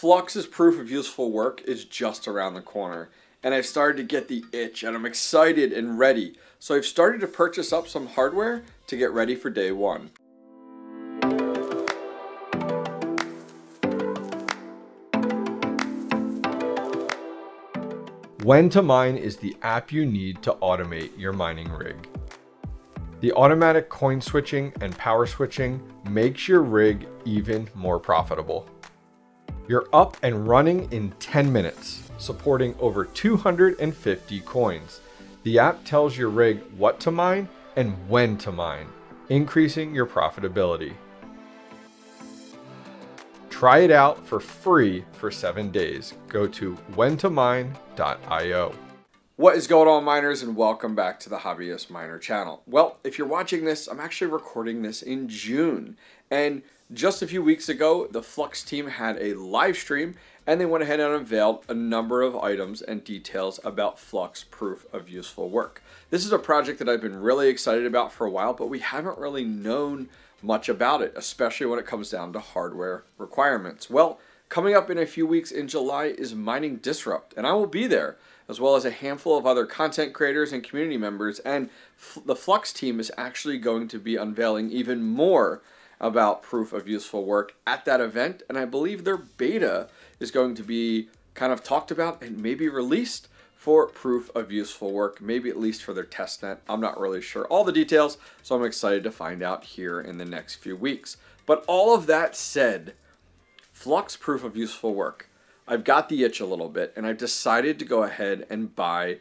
Flux's proof of useful work is just around the corner, and I've started to get the itch, and I'm excited and ready. So I've started to purchase up some hardware to get ready for day one. When2Mine is the app you need to automate your mining rig. The automatic coin switching and power switching makes your rig even more profitable. You're up and running in 10 minutes, supporting over 250 coins. The app tells your rig what to mine and when to mine, increasing your profitability. Try it out for free for seven days. Go to whentomine.io. What is going on, miners, and welcome back to the Hobbyist Miner channel. Well, if you're watching this, I'm actually recording this in June, and just a few weeks ago, the Flux team had a live stream, and they went ahead and unveiled a number of items and details about Flux Proof of Useful Work. This is a project that I've been really excited about for a while, but we haven't really known much about it, especially when it comes down to hardware requirements. Well, coming up in a few weeks in July is Mining Disrupt, and I will be there as well as a handful of other content creators and community members. And the Flux team is actually going to be unveiling even more about proof of useful work at that event. And I believe their beta is going to be kind of talked about and maybe released for proof of useful work, maybe at least for their testnet. I'm not really sure all the details, so I'm excited to find out here in the next few weeks. But all of that said, Flux proof of useful work I've got the itch a little bit, and I've decided to go ahead and buy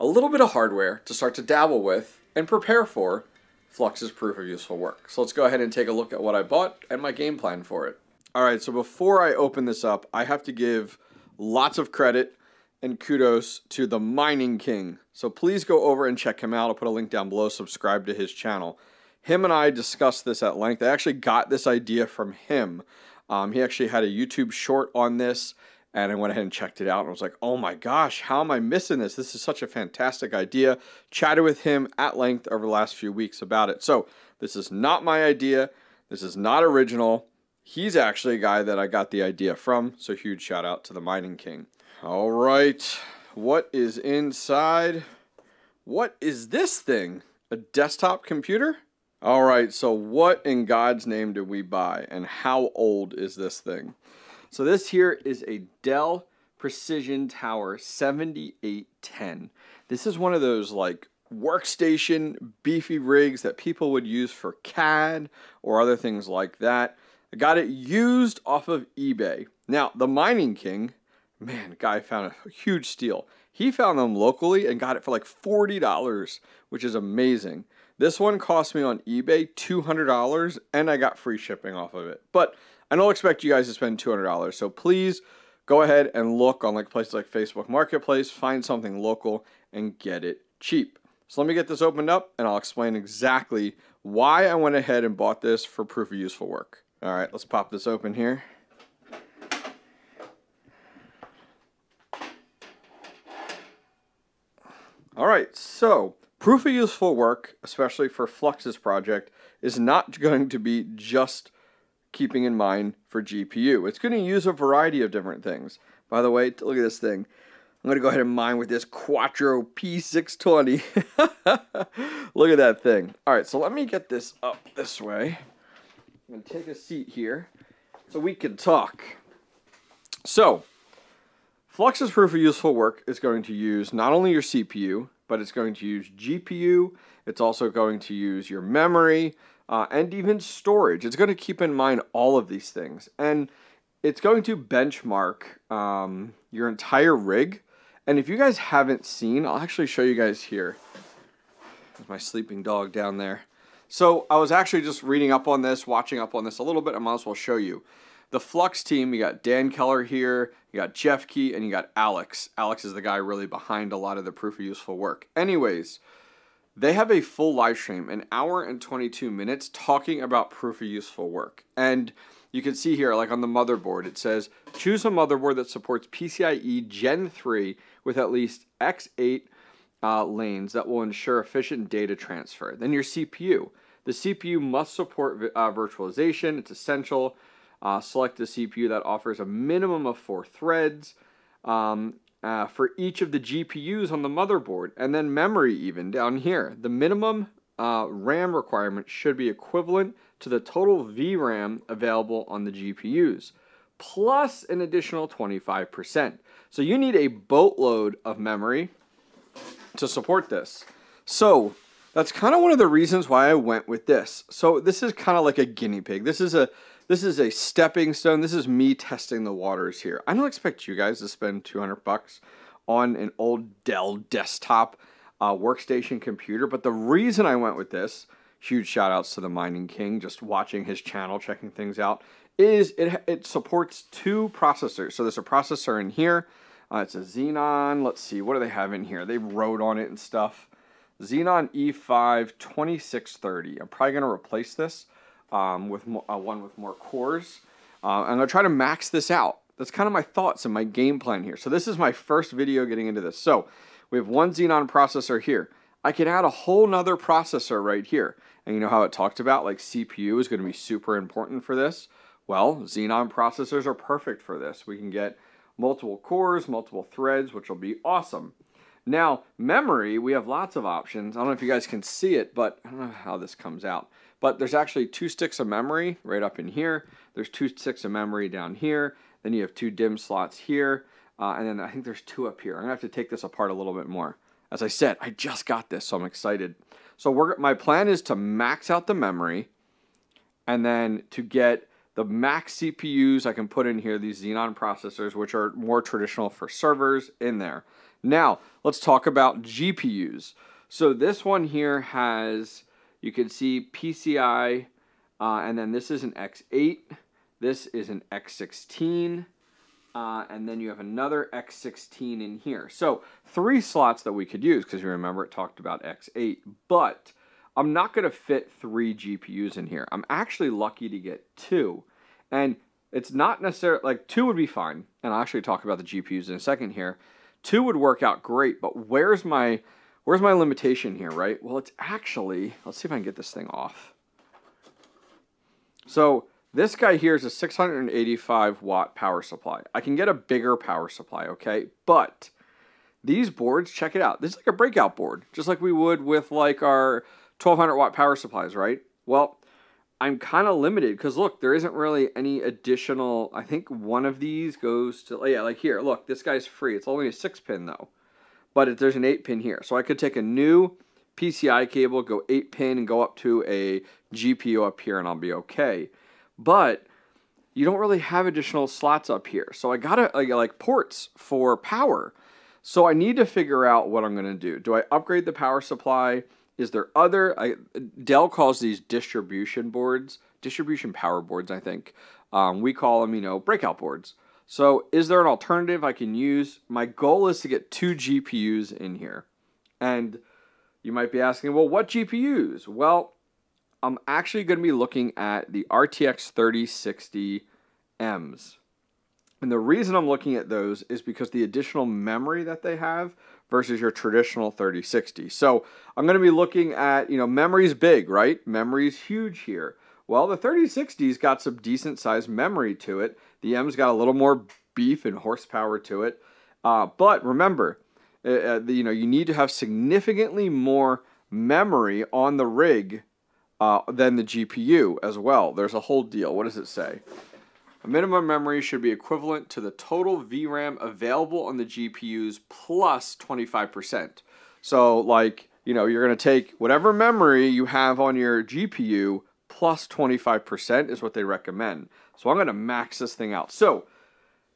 a little bit of hardware to start to dabble with and prepare for Flux's proof of useful work. So let's go ahead and take a look at what I bought and my game plan for it. All right, so before I open this up, I have to give lots of credit and kudos to the Mining King. So please go over and check him out. I'll put a link down below. Subscribe to his channel. Him and I discussed this at length. I actually got this idea from him. Um, he actually had a YouTube short on this and I went ahead and checked it out and was like, oh my gosh, how am I missing this? This is such a fantastic idea. Chatted with him at length over the last few weeks about it. So, this is not my idea. This is not original. He's actually a guy that I got the idea from. So, huge shout out to the Mining King. All right, what is inside? What is this thing? A desktop computer? All right, so what in God's name did we buy and how old is this thing? So this here is a Dell Precision Tower 7810. This is one of those like workstation beefy rigs that people would use for CAD or other things like that. I got it used off of eBay. Now, the Mining King, man, guy found a huge steal. He found them locally and got it for like $40, which is amazing. This one cost me on eBay $200 and I got free shipping off of it. But I don't expect you guys to spend $200. So please go ahead and look on like places like Facebook Marketplace, find something local and get it cheap. So let me get this opened up and I'll explain exactly why I went ahead and bought this for proof of useful work. All right, let's pop this open here. All right, so proof of useful work, especially for Flux's project, is not going to be just keeping in mind for GPU. It's going to use a variety of different things. By the way, look at this thing. I'm going to go ahead and mine with this Quadro P620. look at that thing. All right, so let me get this up this way. I'm going to take a seat here so we can talk. So, Flux's proof of useful work is going to use not only your CPU, but it's going to use GPU. It's also going to use your memory, uh, and even storage. It's going to keep in mind all of these things. And it's going to benchmark um, your entire rig. And if you guys haven't seen, I'll actually show you guys here. There's my sleeping dog down there. So I was actually just reading up on this, watching up on this a little bit. I might as well show you. The Flux team, you got Dan Keller here, you got Jeff Key, and you got Alex. Alex is the guy really behind a lot of the proof of useful work. Anyways, they have a full live stream, an hour and 22 minutes, talking about proof of useful work. And you can see here, like on the motherboard, it says choose a motherboard that supports PCIe Gen 3 with at least X8 uh, lanes that will ensure efficient data transfer. Then your CPU. The CPU must support uh, virtualization, it's essential. Uh, select a CPU that offers a minimum of four threads um, uh, for each of the GPUs on the motherboard, and then memory even down here. The minimum uh, RAM requirement should be equivalent to the total VRAM available on the GPUs, plus an additional 25%. So you need a boatload of memory to support this. So that's kind of one of the reasons why I went with this. So this is kind of like a guinea pig. This is a this is a stepping stone. This is me testing the waters here. I don't expect you guys to spend 200 bucks on an old Dell desktop uh, workstation computer, but the reason I went with this, huge shout outs to the Mining King, just watching his channel, checking things out, is it, it supports two processors. So there's a processor in here. Uh, it's a Xenon. Let's see, what do they have in here? They wrote on it and stuff. Xenon E5 2630. I'm probably going to replace this um, with mo- uh, one with more cores. Uh, I'm to try to max this out. That's kind of my thoughts and my game plan here. So this is my first video getting into this. So we have one Xenon processor here. I can add a whole nother processor right here. And you know how it talked about like CPU is to be super important for this? Well, Xenon processors are perfect for this. We can get multiple cores, multiple threads, which will be awesome. Now, memory, we have lots of options. I don't know if you guys can see it, but I don't know how this comes out. But there's actually two sticks of memory right up in here. There's two sticks of memory down here. Then you have two DIMM slots here. Uh, and then I think there's two up here. I'm to have to take this apart a little bit more. As I said, I just got this, so I'm excited. So we're, my plan is to max out the memory and then to get the max CPUs I can put in here, these Xenon processors, which are more traditional for servers in there. Now, let's talk about GPUs. So this one here has, you can see PCI, uh, and then this is an X8, this is an X16, uh, and then you have another X16 in here. So three slots that we could use, because you remember it talked about X8, but I'm not going to fit three GPUs in here. I'm actually lucky to get two. And it's not necessarily, like two would be fine. And I'll actually talk about the GPUs in a second here. Two would work out great, but where's my, where's my limitation here, right? Well, it's actually, let's see if I can get this thing off. So this guy here is a 685 watt power supply. I can get a bigger power supply, okay? But these boards, check it out. This is like a breakout board, just like we would with like our 1200 watt power supplies, right? Well, I'm kind of limited because look, there isn't really any additional. I think one of these goes to, oh yeah, like here, look, this guy's free. It's only a six pin though, but there's an eight pin here. So I could take a new PCI cable, go eight pin, and go up to a GPU up here, and I'll be okay. But you don't really have additional slots up here. So I gotta like ports for power. So I need to figure out what I'm gonna do. Do I upgrade the power supply? Is there other? I, Dell calls these distribution boards, distribution power boards. I think um, we call them, you know, breakout boards. So is there an alternative I can use? My goal is to get two GPUs in here, and you might be asking, well, what GPUs? Well, I'm actually going to be looking at the RTX 3060 Ms. And the reason I'm looking at those is because the additional memory that they have versus your traditional 3060. So I'm going to be looking at, you know, memory's big, right? Memory's huge here. Well, the 3060's got some decent sized memory to it. The M's got a little more beef and horsepower to it. Uh, but remember, uh, uh you know, you need to have significantly more memory on the rig uh, than the GPU as well. There's a whole deal. What does it say? A minimum memory should be equivalent to the total VRAM available on the GPUs plus 25%. So, like, you know, you're going to take whatever memory you have on your GPU plus 25% is what they recommend. So, I'm going to max this thing out. So,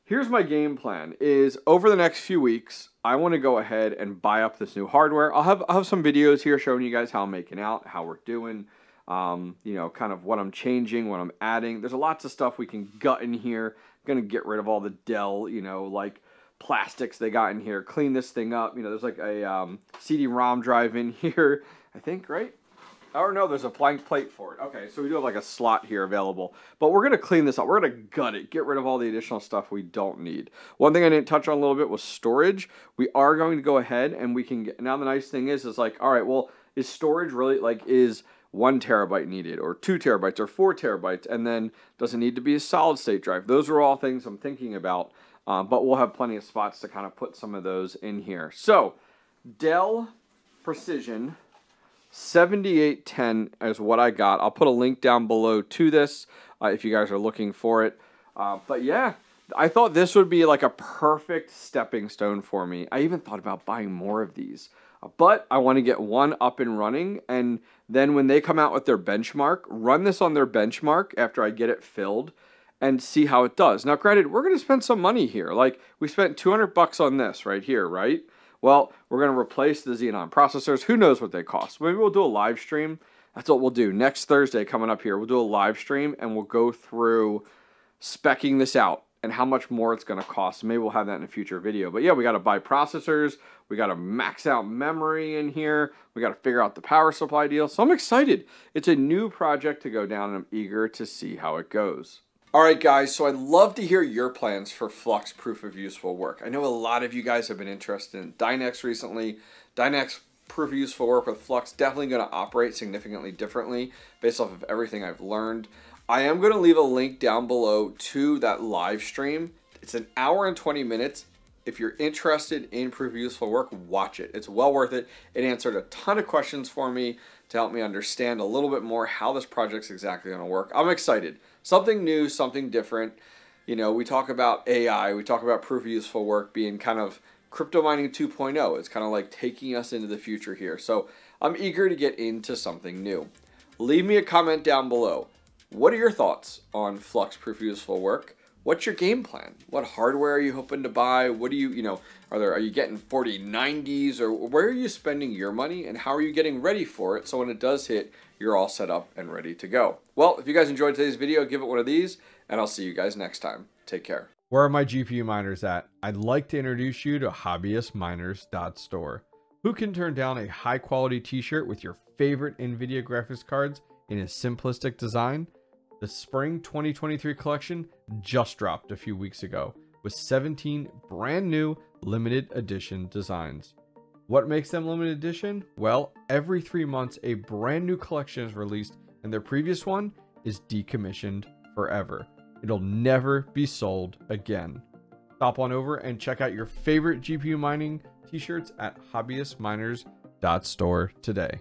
here's my game plan is over the next few weeks, I want to go ahead and buy up this new hardware. I'll have, I'll have some videos here showing you guys how I'm making out, how we're doing um, you know, kind of what I'm changing, what I'm adding. There's a lots of stuff we can gut in here. I'm going to get rid of all the Dell, you know, like plastics they got in here, clean this thing up. You know, there's like a um, CD-ROM drive in here, I think, right? Or no, there's a blank plate for it. Okay, so we do have like a slot here available. But we're to clean this up. We're to gut it, get rid of all the additional stuff we don't need. One thing I didn't touch on a little bit was storage. We are going to go ahead and we can get, now the nice thing is, is like, all right, well, is storage really, like, is one terabyte needed or two terabytes or four terabytes and then does it need to be a solid state drive those are all things i'm thinking about um, but we'll have plenty of spots to kind of put some of those in here so dell precision 7810 is what i got i'll put a link down below to this uh, if you guys are looking for it uh, but yeah i thought this would be like a perfect stepping stone for me i even thought about buying more of these but I want to get one up and running. And then when they come out with their benchmark, run this on their benchmark after I get it filled and see how it does. Now, granted, we're going to spend some money here. Like we spent 200 bucks on this right here, right? Well, we're going to replace the Xenon processors. Who knows what they cost? Maybe we'll do a live stream. That's what we'll do. Next Thursday coming up here, we'll do a live stream and we'll go through specking this out and how much more it's going to cost. Maybe we'll have that in a future video. But yeah, we got to buy processors. We got to max out memory in here. We got to figure out the power supply deal. So I'm excited. It's a new project to go down and I'm eager to see how it goes. All right, guys, so I'd love to hear your plans for Flux Proof of Useful Work. I know a lot of you guys have been interested in Dynex recently. Dynex Proof of Useful Work with Flux definitely going to operate significantly differently based off of everything I've learned. I am going to leave a link down below to that live stream. It's an hour and 20 minutes. If you're interested in proof of useful work, watch it. It's well worth it. It answered a ton of questions for me to help me understand a little bit more how this project's exactly going to work. I'm excited. Something new, something different. You know, we talk about AI, we talk about proof of useful work being kind of crypto mining 2.0. It's kind of like taking us into the future here. So I'm eager to get into something new. Leave me a comment down below. What are your thoughts on Flux Proof of Useful Work? What's your game plan? What hardware are you hoping to buy? What do you, you know, are there are you getting 4090s or where are you spending your money and how are you getting ready for it so when it does hit, you're all set up and ready to go. Well, if you guys enjoyed today's video, give it one of these and I'll see you guys next time. Take care. Where are my GPU miners at? I'd like to introduce you to hobbyistminers.store, who can turn down a high quality t-shirt with your favorite NVIDIA graphics cards in a simplistic design the spring 2023 collection just dropped a few weeks ago with 17 brand new limited edition designs. What makes them limited edition? Well, every three months, a brand new collection is released, and their previous one is decommissioned forever. It'll never be sold again. Stop on over and check out your favorite GPU mining t shirts at hobbyistminers.store today.